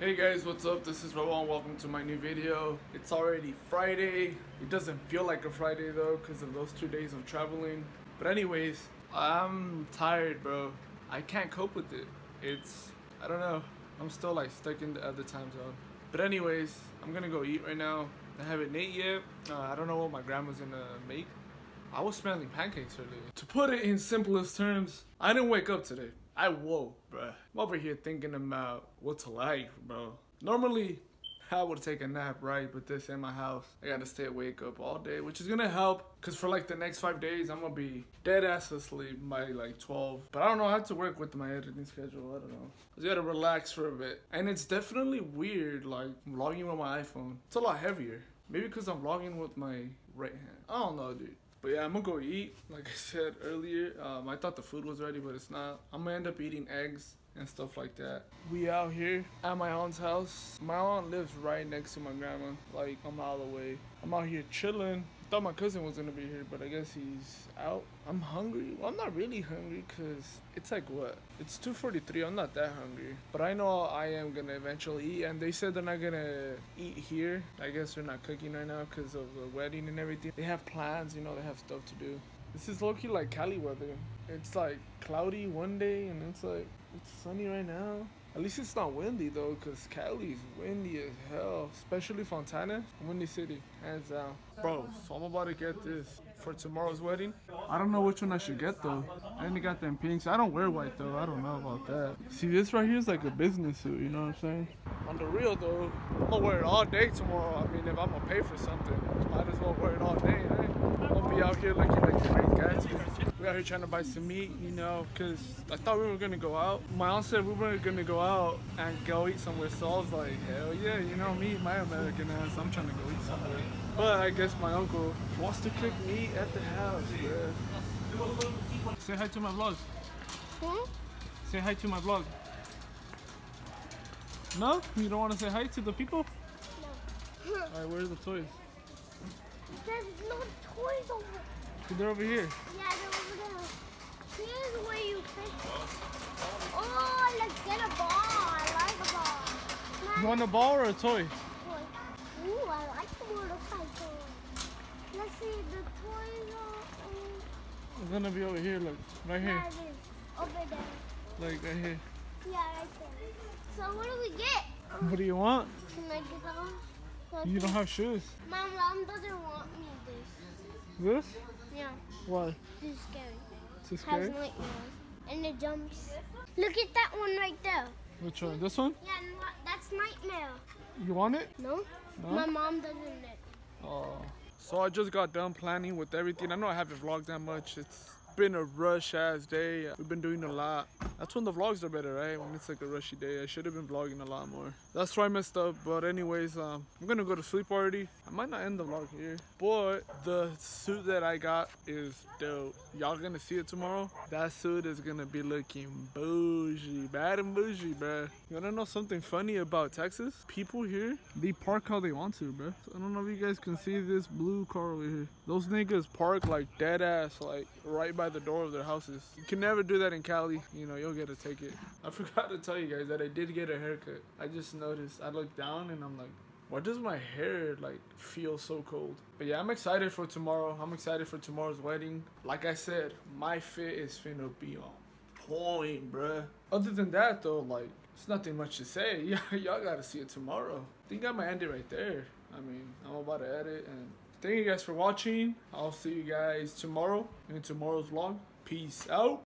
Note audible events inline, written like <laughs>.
Hey guys, what's up? This is Raul. Welcome to my new video. It's already Friday. It doesn't feel like a Friday though because of those two days of traveling. But anyways, I'm tired, bro. I can't cope with it. It's, I don't know. I'm still like stuck in the other time zone. But anyways, I'm gonna go eat right now. I haven't ate yet. Uh, I don't know what my grandma's gonna make. I was smelling pancakes earlier. To put it in simplest terms, I didn't wake up today. I woke, bruh. I'm over here thinking about what's life, bro. Normally, I would take a nap, right? But this in my house, I gotta stay awake up all day, which is gonna help. Cause for like the next five days, I'm gonna be dead ass asleep by like 12. But I don't know, I have to work with my editing schedule. I don't know. I just gotta relax for a bit. And it's definitely weird, like vlogging with my iPhone. It's a lot heavier. Maybe because I'm vlogging with my right hand. I don't know, dude. But yeah, I'm gonna go eat. Like I said earlier, um, I thought the food was ready, but it's not. I'm gonna end up eating eggs and stuff like that. We out here at my aunt's house. My aunt lives right next to my grandma, like a mile away. I'm out here chilling. Thought my cousin was gonna be here, but I guess he's out. I'm hungry. Well, I'm not really hungry because it's like what? It's 2:43. I'm not that hungry, but I know I am gonna eventually eat. And they said they're not gonna eat here. I guess they're not cooking right now because of the wedding and everything. They have plans, you know. They have stuff to do. This is low-key like Cali weather. It's like cloudy one day and it's like it's sunny right now. At least it's not windy though, cause Cali's windy as hell. Especially Fontana, windy city, hands down. Bro, so I'm about to get this for tomorrow's wedding. I don't know which one I should get though. I only got them pinks. I don't wear white though. I don't know about that. See, this right here is like a business suit. You know what I'm saying? On the real though, I'm gonna wear it all day tomorrow. I mean, if I'm gonna pay for something, might as well wear it all day. Right? I'll be out here looking like great Gatsby. We out here trying to buy some meat, you know, because I thought we were going to go out. My aunt said we were going to go out and go eat somewhere, so I was like, hell yeah, you know me, my American ass, I'm trying to go eat somewhere. But I guess my uncle wants to cook meat at the house, bro. Say hi to my vlog. Hmm? Say hi to my vlog. No? You don't want to say hi to the people? No. Alright, where's the toys? There's no toys over there. They're over here. Yeah, they're over there. Here's where you fish. Oh, let's get a ball. I like a ball. You want a ball or a toy? Toy. Ooh, I like the motorcycle. Let's see, the toys are... It's gonna be over here, look. Right here. yeah, it is. Over there. Like right here. Yeah, right there. So what do we get? What do you want? Can I get that one? You don't have shoes. My mom doesn't want me this. This? Yeah, Why? this is scary. Too Has scary? nightmares. And it jumps. Look at that one right there. Which one? This one? Yeah, that's nightmare. You want it? No? No? My mom doesn't let. Oh. So I just got done planning with everything. I know I haven't vlogged that much. It's been a rush ass day. We've been doing a lot. That's when the vlogs are better, right? When it's like a rushy day. I should have been vlogging a lot more. That's where I messed up. But anyways, um, I'm gonna go to sleep already. I might not end the vlog here. But the suit that I got is dope. Y'all gonna see it tomorrow. That suit is gonna be looking bougie. Bad and bougie, bruh. You wanna know something funny about Texas? People here, they park how they want to, bruh. I don't know if you guys can see this blue car over here. Those niggas park like dead ass, like right by the door of their houses. You can never do that in Cali. You know, you'll get a ticket. I <laughs> forgot to tell you guys that I did get a haircut. I just noticed. I looked down and I'm like, why does my hair like feel so cold? But yeah, I'm excited for tomorrow. I'm excited for tomorrow's wedding. Like I said, my fit is finna be on point, bruh. Other than that though, like it's nothing much to say. <laughs> Y'all gotta see it tomorrow. I think I might end it right there. I mean, I'm about to edit and thank you guys for watching. I'll see you guys tomorrow in tomorrow's vlog. Peace out.